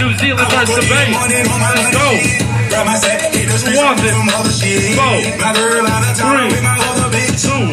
New Zealand versus the. Let's go. Washington. Four. Three. Two.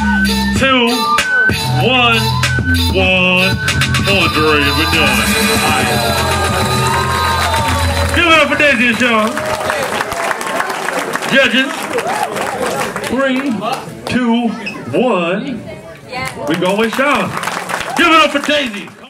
two, one, one. Hundred. We're done. All right. Give it up for Daisy and Sean. Judges. Three, two, one. We going with Sean. Give it up for Daisy.